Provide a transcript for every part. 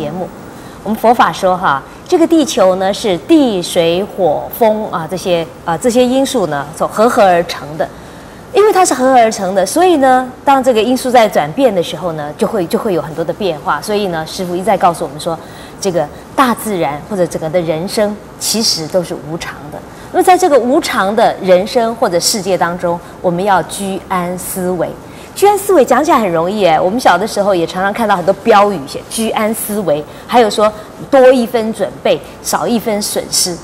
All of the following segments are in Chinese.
节目。我们佛法说哈，这个地球呢是地水火风啊这些啊这些因素呢所合合而成的。因为它是合合而成的，所以呢，当这个因素在转变的时候呢，就会就会有很多的变化。所以呢，师傅一再告诉我们说，这个大自然或者整个的人生其实都是无常的。那么在这个无常的人生或者世界当中，我们要居安思危。居安思危讲起来很容易哎，我们小的时候也常常看到很多标语写居安思危，还有说多一分准备，少一分损失。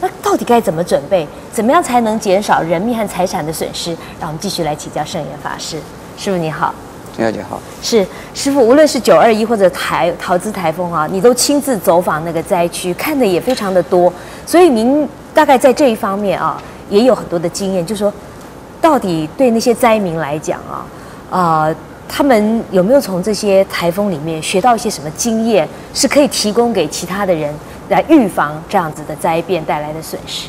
那到底该怎么准备？怎么样才能减少人命和财产的损失？让我们继续来请教圣严法师。师傅你好，小姐好。是师傅，无论是九二一或者台桃资台风啊，你都亲自走访那个灾区，看的也非常的多。所以您大概在这一方面啊，也有很多的经验。就说，到底对那些灾民来讲啊，啊，他们有没有从这些台风里面学到一些什么经验，是可以提供给其他的人？来预防这样子的灾变带来的损失。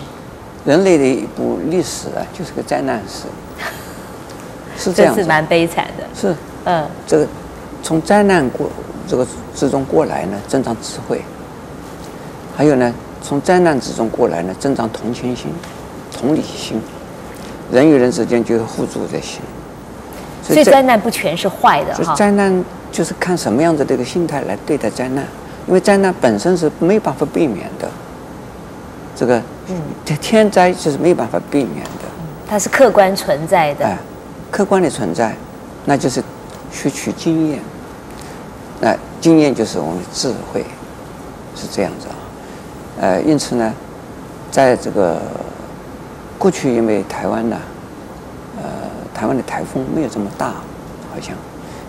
人类的一部历史啊，就是个灾难史，是这样。是蛮悲惨的。是，嗯，这个从灾难过这个之中过来呢，增长智慧；还有呢，从灾难之中过来呢，增长同情心、同理心。人与人之间就是互助的心。所以灾难不全是坏的哈。灾难就是看什么样子的一个心态来对待灾难。因为灾难本身是没有办法避免的，这个天天灾就是没有办法避免的，它是客观存在的。哎，客观的存在，那就是吸取经验，那经验就是我们的智慧，是这样子啊。呃，因此呢，在这个过去，因为台湾呢，呃，台湾的台风没有这么大，好像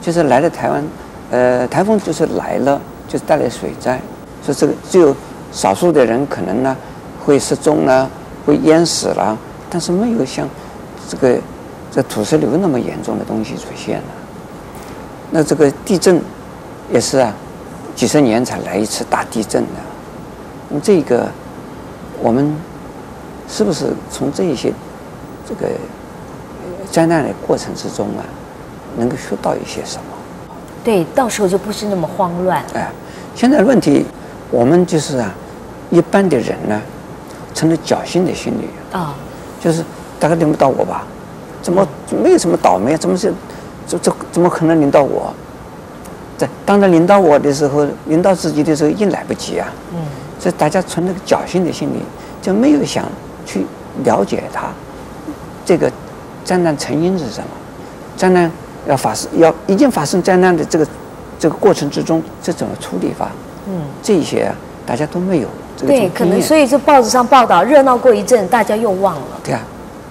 就是来了台湾，呃，台风就是来了。就是带来水灾，所以这个只有少数的人可能呢会失踪了，会淹死了，但是没有像这个这土石流那么严重的东西出现了。那这个地震也是啊，几十年才来一次大地震的。那这个我们是不是从这一些这个灾难的过程之中啊，能够学到一些什么？对，到时候就不是那么慌乱。哎。现在问题，我们就是啊，一般的人呢，成了侥幸的心理啊，就是大概轮不到我吧？怎么没有什么倒霉？怎么是，这这怎么可能轮到我？在当他轮到我的时候，轮到自己的时候，已来不及啊。嗯。所以大家存那个侥幸的心理，就没有想去了解它，这个灾难成因是什么？灾难要发生，要已经发生灾难的这个。这个过程之中，这怎么处理法？嗯，这些啊大家都没有。对，可能所以这报纸上报道热闹过一阵，大家又忘了。对啊，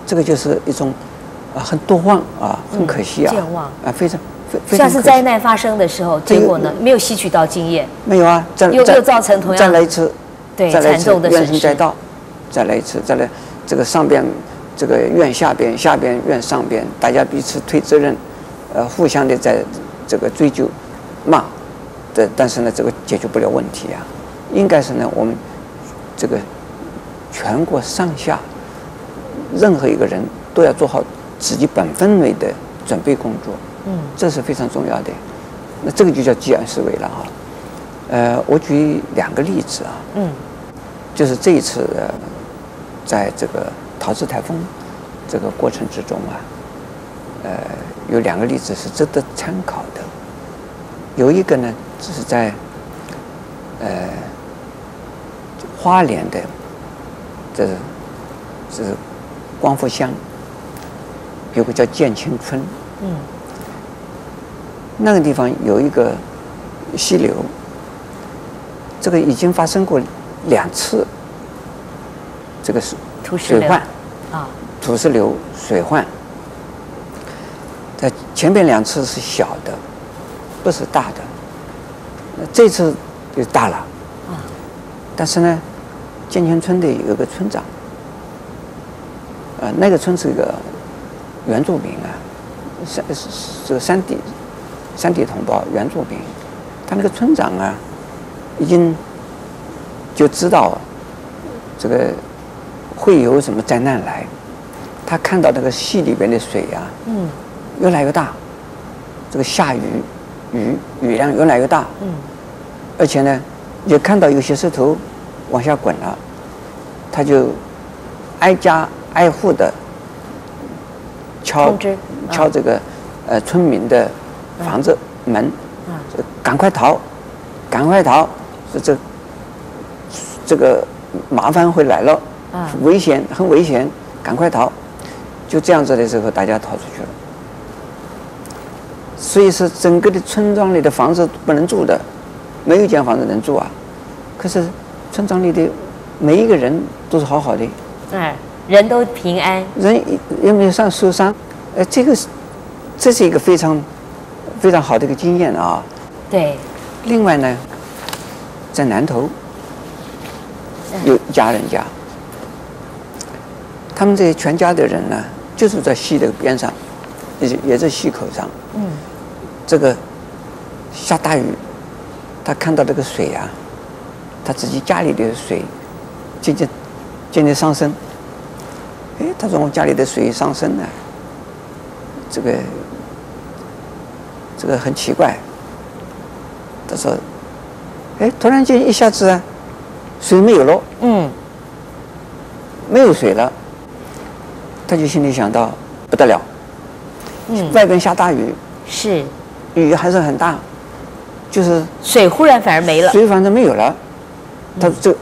这个就是一种啊，很多忘啊，很可惜啊，健忘啊，非常非下次灾难发生的时候，结果呢，没有吸取到经验。没有啊，再又又造成同样再来一次，对惨重的怨声载道，再来一次，再来这个上边这个怨下边，下边怨上边，大家彼此推责任，呃，互相的在这个追究。骂，这但是呢，这个解决不了问题啊。应该是呢，我们这个全国上下任何一个人都要做好自己本分内的准备工作。嗯，这是非常重要的。那这个就叫居安思维了哈。呃，我举两个例子啊。嗯。就是这一次在这个桃子台风这个过程之中啊，呃，有两个例子是值得参考的。有一个呢，就是在呃花莲的，这是这是光复乡，有个叫建青村，嗯，那个地方有一个溪流，这个已经发生过两次，这个是水患啊，土石流水患，在前面两次是小的。不是大的，那这次就大了。啊！但是呢，建前村的有个村长，呃，那个村是一个原住民啊，山这个山地山地同胞原住民，他那个村长啊，已经就知道这个会有什么灾难来，他看到那个溪里边的水啊，嗯，越来越大，这个下雨。雨雨量越来越大，嗯，而且呢，也看到有些石头往下滚了，他就挨家挨户的敲敲这个呃村民的房子门，啊。赶快逃，赶快逃，说这这个麻烦会来了，啊危险很危险，赶快逃。就这样子的时候，大家逃出去了。所以说，整个的村庄里的房子不能住的，没有一间房子能住啊。可是村庄里的每一个人都是好好的，哎，人都平安，人也也没有上受伤，呃，这个是这是一个非常非常好的一个经验啊。对，另外呢，在南头嗯有一家人家，他们这些全家的人呢，就是在溪的边上，也是也在溪口上。嗯，这个下大雨，他看到这个水啊，他自己家里的水渐渐渐渐上升。哎，他说我家里的水上升了，这个这个很奇怪。他说，哎，突然间一下子啊，水没有了，嗯，没有水了，他就心里想到不得了，嗯，外边下大雨，是。雨还是很大，就是水忽然反而没了，水反正没有了，他说这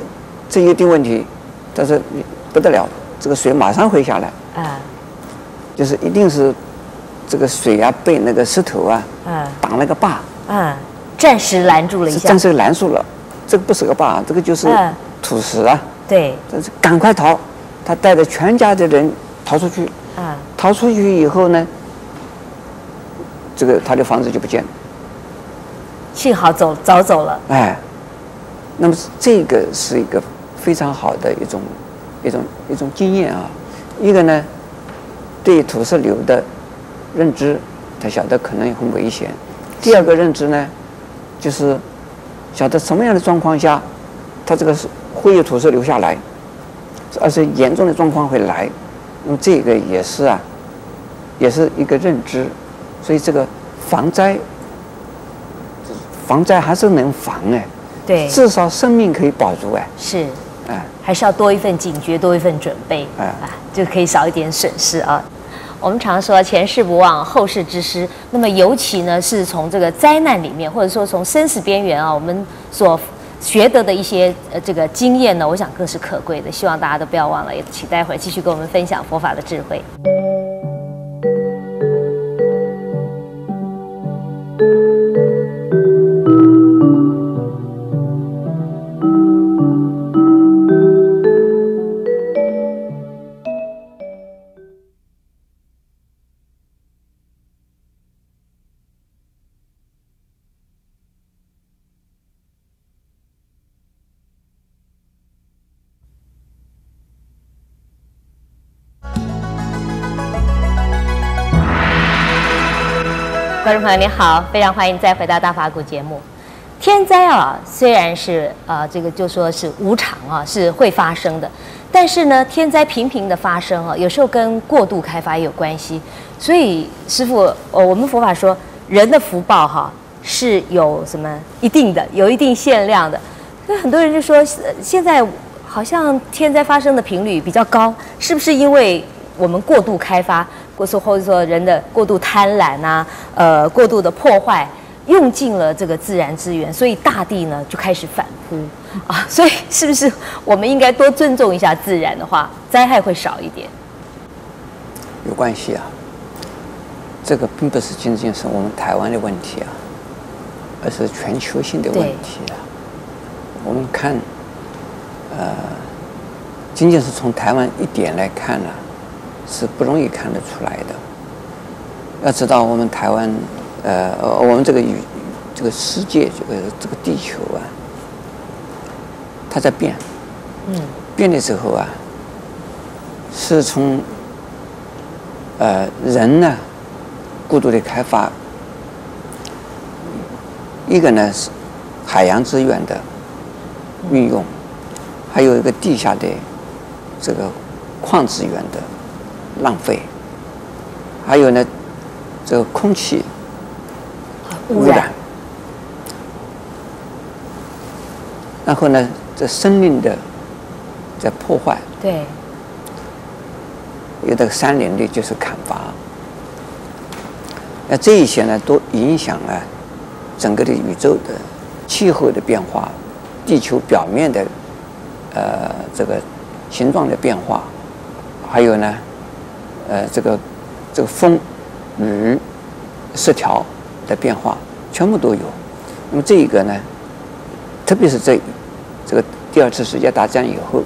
这一定问题，他说不得了，这个水马上会下来，啊。就是一定是这个水啊被那个石头啊啊。挡了个坝，啊，暂时拦住了一下。暂，时拦住了，这个不是个坝，这个就是嗯土石啊，对，但是赶快逃，他带着全家的人逃出去，啊逃出去以后呢，这个他的房子就不见了。幸好走早走了，哎，那么这个是一个非常好的一种一种一种经验啊。一个呢，对土石流的认知，他晓得可能很危险；第二个认知呢，就是晓得什么样的状况下，它这个是会有土石流下来，而且严重的状况会来。那么这个也是啊，也是一个认知，所以这个防灾，防灾还是能防哎。对，至少生命可以保住哎，是。哎，还是要多一份警觉，多一份准备，哎啊，就可以少一点损失啊。我们常说前事不忘，后事之师。那么尤其呢，是从这个灾难里面，或者说从生死边缘啊，我们所学得的一些呃这个经验呢，我想更是可贵的。希望大家都不要忘了，也请待会儿继续跟我们分享佛法的智慧。观众朋友您好，非常欢迎再回到大法古节目。天灾啊，虽然是呃这个就说是无常啊，是会发生的，但是呢，天灾频频的发生啊，有时候跟过度开发也有关系。所以师傅，哦，我们佛法说人的福报哈、是有什么一定的，有一定限量的。所以很多人就说，现在好像天灾发生的频率比较高，是不是因为我们过度开发，或者说或者说人的过度贪婪啊，呃，过度的破坏，用尽了这个自然资源，所以大地呢就开始反扑啊。所以是不是我们应该多尊重一下自然的话，灾害会少一点？有关系啊。这个并不是仅仅是我们台湾的问题啊，而是全球性的问题啊。我们看，呃，仅仅是从台湾一点来看呢、是不容易看得出来的。要知道，我们台湾，呃，呃我们这个宇，这个世界，这个这个地球啊，它在变。嗯，变的时候啊，是从呃人呢过度的开发，一个呢是海洋资源的运用，还有一个地下的这个矿资源的浪费。还有呢这个空气污染。然后呢这生命的在破坏。对。有的山林的就是砍伐。那这一些呢都影响了整个的宇宙的气候的变化地球表面的呃这个形状的变化还有呢呃这个这个风雨失调的变化，全部都有。那么这一个呢，特别是这这个第二次世界大战以后，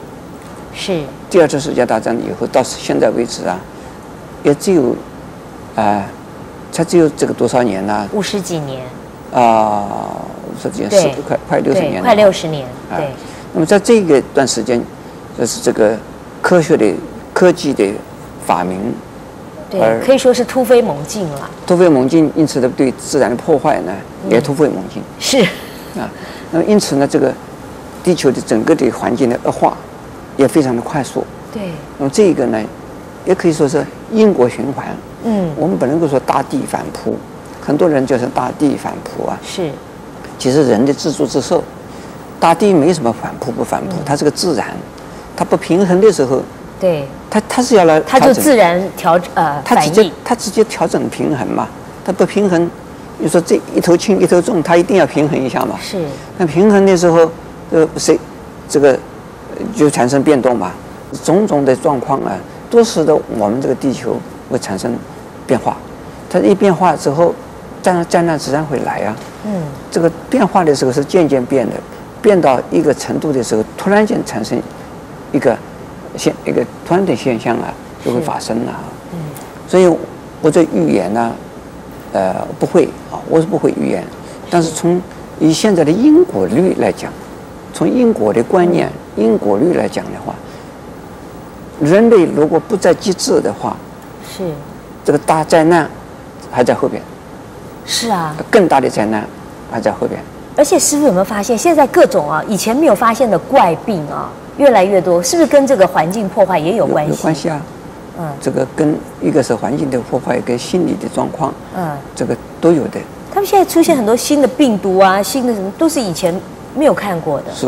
是第二次世界大战以后到现在为止啊，也只有啊、才只有这个多少年呢？五十几年，啊，五十几年，对十快快六十年，了，快六十年，啊对，那么在这个段时间，就是这个科学的科技的发明对，可以说是突飞猛进了，突飞猛进，因此呢，对自然的破坏呢也突飞猛进是，啊。那么因此呢，这个地球的整个的环境的恶化也非常的快速。对，那么这个呢，也可以说是因果循环。嗯，我们不能够说大地反扑，很多人就是大地反扑啊。是，其实人的自作自受，大地没什么反扑不反扑，它是个自然，它不平衡的时候，对，它它是要来它就自然调呃它直接它直接调整平衡嘛，它不平衡，你说这一头轻一头重，它一定要平衡一下嘛。是，那平衡的时候，呃，谁这个呃就产生变动嘛，种种的状况啊，都使得我们这个地球会产生变化。它一变化之后，灾难灾难自然会来啊。嗯，这个变化的时候是渐渐变的，变到一个程度的时候，突然间产生一个现一个突然的现象啊，就会发生了啊。所以我这预言呢，呃，不会啊，我是不会预言。但是从以现在的因果律来讲，从因果的观念、因果律来讲的话，人类如果不再机智的话，是，这个大灾难还在后边，是啊，更大的灾难还在后边。而且师傅有没有发现，现在各种啊以前没有发现的怪病啊越来越多，是不是跟这个环境破坏也有关系？有关系啊。嗯这个跟一个是环境的破坏，跟心理的状况，嗯，这个都有的。他们现在出现很多新的病毒啊，新的什么都是以前没有看过的。是。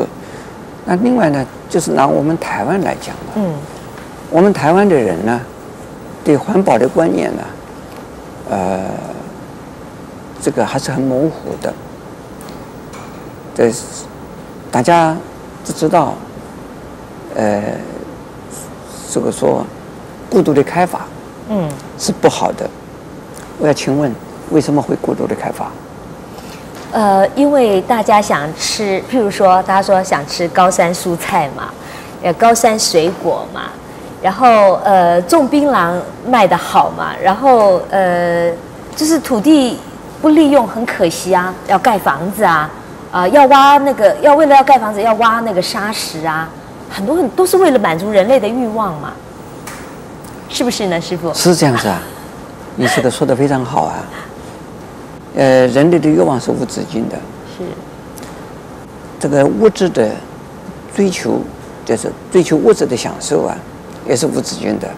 那另外呢，就是拿我们台湾来讲嘛，嗯，我们台湾的人呢，对环保的观念呢，呃，这个还是很模糊的。这是大家都知道，呃，这个说过度的开发嗯，是不好的。我要请问，为什么会过度的开发？呃，因为大家想吃，譬如说，大家说想吃高山蔬菜嘛，呃，高山水果嘛，然后呃，种槟榔卖得好嘛，然后呃，就是土地不利用很可惜啊，要盖房子啊，啊、要挖那个，要为了要盖房子要挖那个沙石啊，很多很都是为了满足人类的欲望嘛，是不是呢，师傅？是这样子啊，你说的说的非常好啊。呃，人类的欲望是无止境的，是，这个物质的追求，就是追求物质的享受啊，也是无止境的。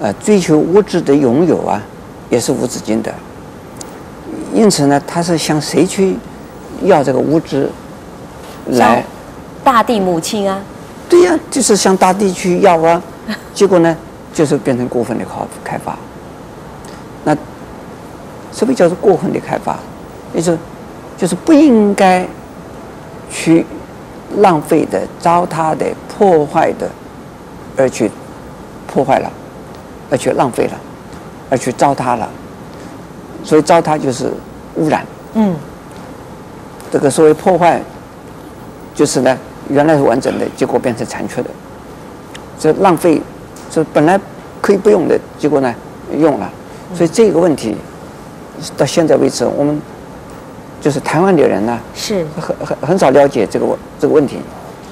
呃，追求物质的拥有啊，也是无止境的。因此呢，他是向谁去要这个物质来？大地母亲啊，对呀、就是向大地去要啊，结果呢，就是变成过分的开开发。那什么叫做过分的开发？也就是就是不应该去浪费的、糟蹋的、破坏的，而去破坏了，而去浪费了，而去糟蹋了。所以糟蹋就是污染。嗯，这个所谓破坏，就是呢，原来是完整的，结果变成残缺的，这浪费，这本来可以不用的，结果呢用了，所以这个问题到现在为止，我们就是台湾的人呢，是，很很很少了解这个问这个问题，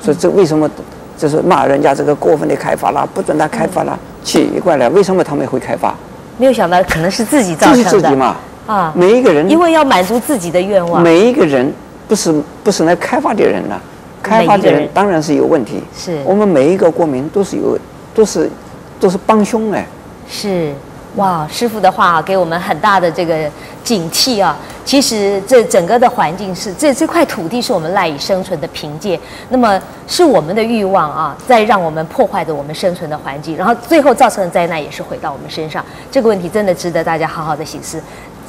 所以这为什么就是骂人家这个过分的开发啦，不准他开发啦，奇怪了，为什么他们会开发？没有想到可能是自己造就是成的自己嘛，啊，每一个人因为要满足自己的愿望，每一个人不是不是来开发的人呐、开发的人人当然是有问题。是我们每一个国民都是有都是都是帮凶哎，是哇，师傅的话给我们很大的这个警惕啊！其实这整个的环境是这这块土地是我们赖以生存的凭借，那么是我们的欲望啊，在让我们破坏着我们生存的环境，然后最后造成的灾难也是回到我们身上。这个问题真的值得大家好好的醒思。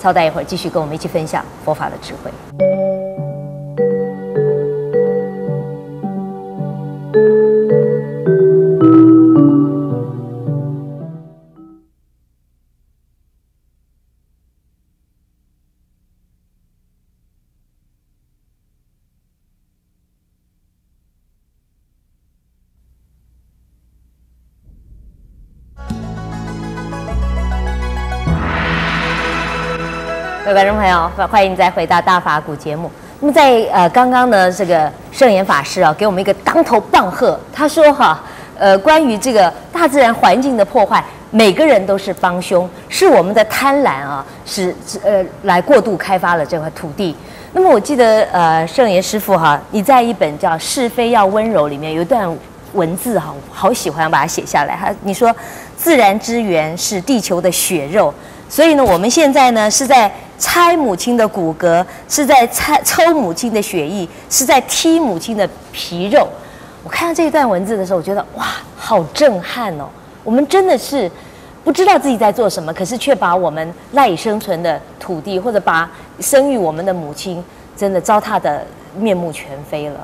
稍待一会儿，继续跟我们一起分享佛法的智慧。各位观众朋友，欢欢迎再回到大法古节目。那么在呃刚刚呢，这个圣严法师啊，给我们一个当头棒喝。他说哈，呃，关于这个大自然环境的破坏，每个人都是帮凶，是我们的贪婪啊，是呃来过度开发了这块土地。那么我记得呃圣严师傅哈，你在一本叫《是非要温柔》里面有一段文字哈，好喜欢把它写下来。他你说，自然之源是地球的血肉，所以呢，我们现在呢是在。拆母亲的骨骼，是在拆抽母亲的血液，是在踢母亲的皮肉。我看到这一段文字的时候，我觉得哇，好震撼哦！我们真的是不知道自己在做什么，可是却把我们赖以生存的土地，或者把生育我们的母亲，真的糟蹋的面目全非了。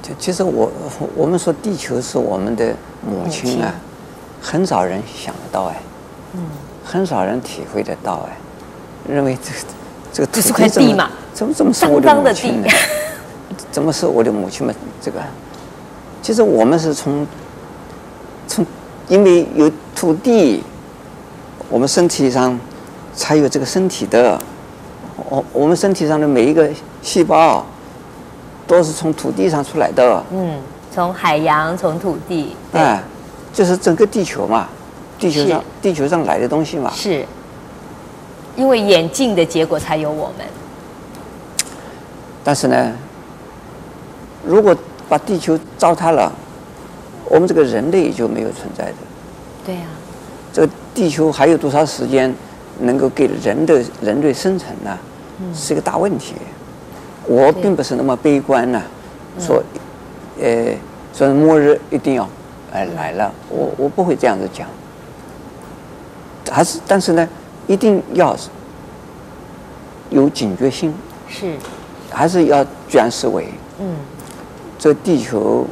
就其实我我们说地球是我们的母亲啊，很少人想得到哎，嗯，很少人体会得到哎。认为这这个土地怎么怎么 怎么是我的母亲呢？怎么是我的母亲嘛？这个，其实我们是从从因为有土地，我们身体上才有这个身体的。我我们身体上的每一个细胞都是从土地上出来的。嗯，从海洋，从土地。哎，就是整个地球嘛，地球上地球上来的东西嘛。是。因为演进的结果才有我们。但是呢，如果把地球糟蹋了，我们这个人类就没有存在的。对呀。这个地球还有多少时间能够给人的人类生存呢？是一个大问题。我并不是那么悲观呢，说，呃，说末日一定要哎来了，我我不会这样子讲。还是，但是呢。一定要有警觉性，是，还是要居思维。嗯，这地球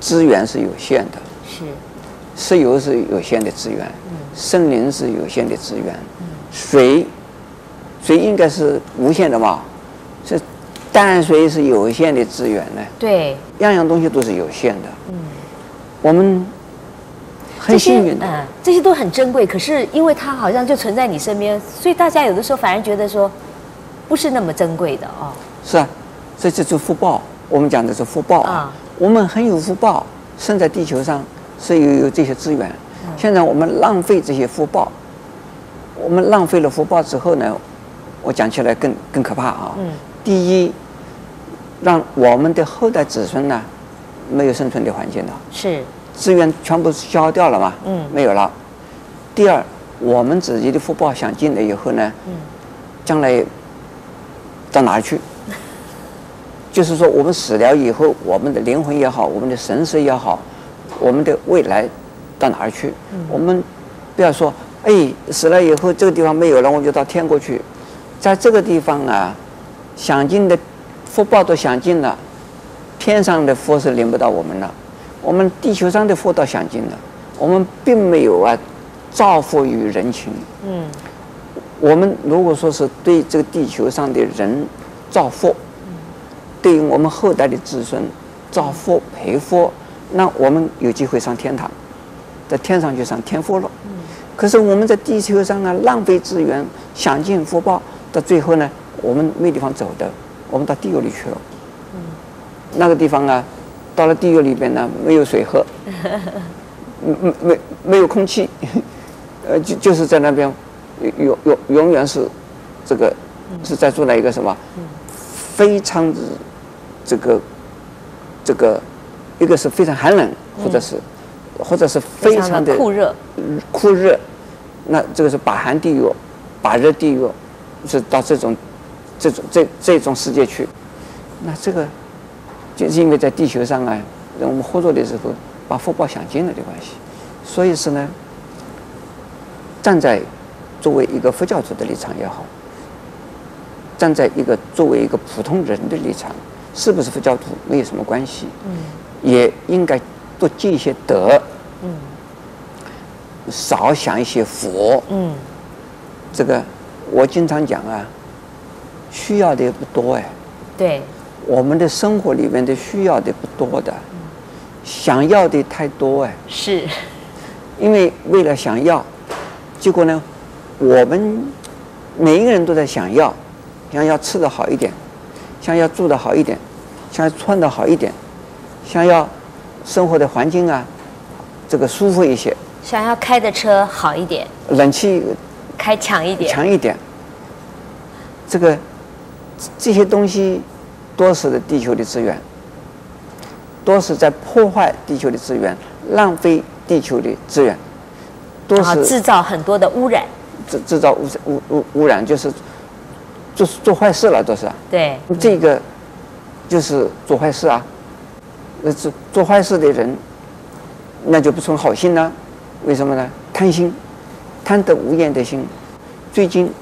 资源是有限的，是，石油是有限的资源，嗯，森林是有限的资源，嗯，水，水应该是无限的嘛，这淡水是有限的资源呢，对，样样东西都是有限的，嗯，我们。很幸运，嗯，这些都很珍贵。可是因为它好像就存在你身边，所以大家有的时候反而觉得说，不是那么珍贵的哦。是啊，这就是福报。我们讲的是福报啊。我们很有福报，生在地球上是有有这些资源。现在我们浪费这些福报，我们浪费了福报之后呢，我讲起来更更可怕啊。嗯。第一，让我们的后代子孙呢，没有生存的环境了。是。资源全部消耗掉了嘛？嗯，没有了。第二，我们自己的福报享尽了以后呢？嗯，将来到哪儿去？就是说，我们死了以后，我们的灵魂也好，我们的神识也好，我们的未来到哪儿去？我们不要说，哎，死了以后这个地方没有了，我就到天国去。在这个地方啊，享尽的福报都享尽了，天上的福是领不到我们了。我们地球上的福道享尽了，我们并没有啊造福于人群。嗯，我们如果说是对这个地球上的人造福，对于我们后代的子孙造福培福，那我们有机会上天堂，在天上就上天福了。嗯，可是我们在地球上呢，浪费资源，享尽福报，到最后呢，我们没地方走的，我们到地狱里去了。嗯，那个地方啊。到了地狱里边呢，没有水喝，没没没有空气，呃，就就是在那边，永永永远是这个是在做了一个什么，非常的这个这个一个是非常寒冷，或者是或者是非常的酷热，酷热，那这个是把寒地狱、把热地狱，是到这种、这种、这这种世界去。那这个就是因为在地球上啊，我们合作的时候把福报享尽了的关系，所以是呢，站在作为一个佛教徒的立场也好，站在一个作为一个普通人的立场，是不是佛教徒没有什么关系，嗯，也应该多积一些德，嗯，少想一些佛，嗯，这个我经常讲啊，需要的也不多哎，对。我们的生活里面的需要的不多的，想要的太多哎。是，因为为了想要，结果呢，我们每一个人都在想要，想要吃的好一点，想要住的好一点，想要穿的好一点，想要生活的环境啊，这个舒服一些。想要开的车好一点。冷气开强一点。强一点。这个这些东西。多是地球的资源，多是在破坏地球的资源，浪费地球的资源，多是制造很多的污染，制制造污污污污染，就是做做坏事了，都是。对。这个就是做坏事啊！那做做坏事的人，那就不存好心呢？为什么呢？贪心，贪得无厌的心。最近，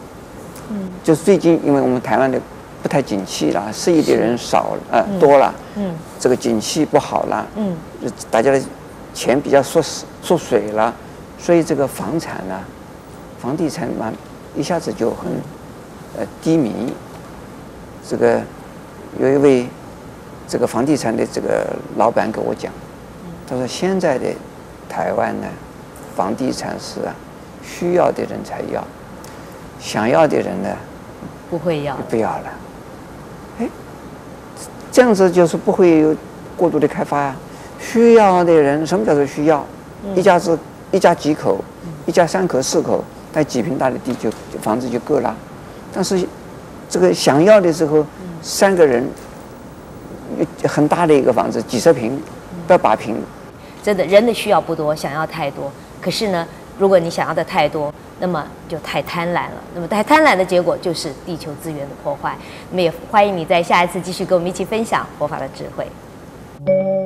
嗯，就是最近，因为我们台湾的。不太景气了，失业的人少了，呃，多了。嗯，这个景气不好了。嗯，大家的钱比较缩缩水了，所以这个房产呢，房地产嘛，一下子就很呃低迷。这个有一位这个房地产的这个老板跟我讲，他说现在的台湾呢，房地产是啊，需要的人才要，想要的人呢，不会要，不要了。这样子就是不会有过度的开发呀。需要的人，什么叫做需要？一家子一家几口，一家三口四口，带几平大的地就房子就够了。但是这个想要的时候，三个人很大的一个房子，几十平，不要八平。真的，人的需要不多，想要太多。可是呢，如果你想要的太多。那么就太贪婪了，那么太贪婪的结果就是地球资源的破坏。那么也欢迎你在下一次继续跟我们一起分享佛法的智慧。